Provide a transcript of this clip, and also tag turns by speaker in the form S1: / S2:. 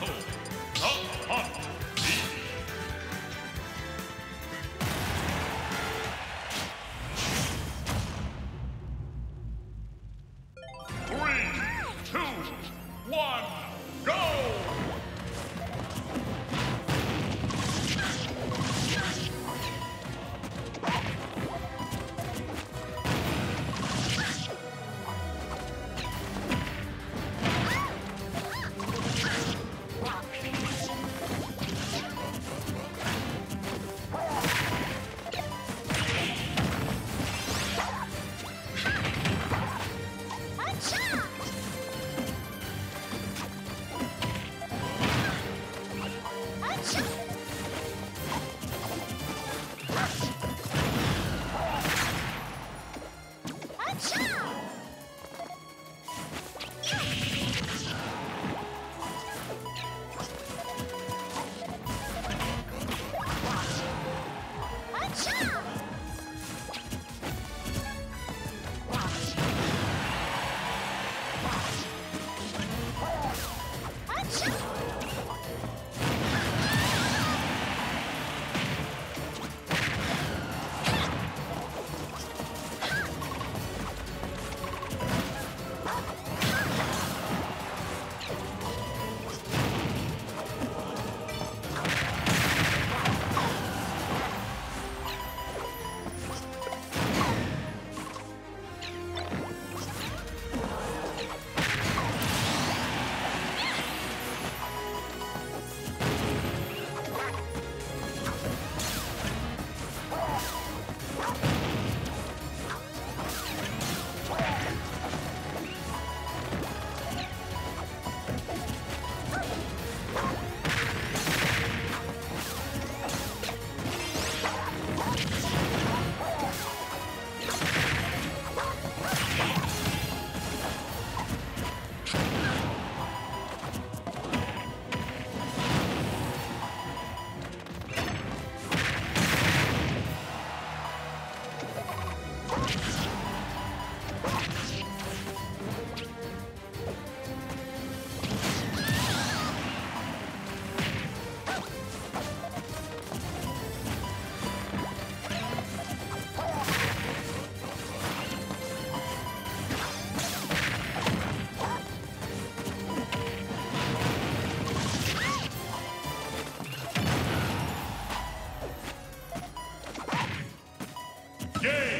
S1: battle. Thanks. Game.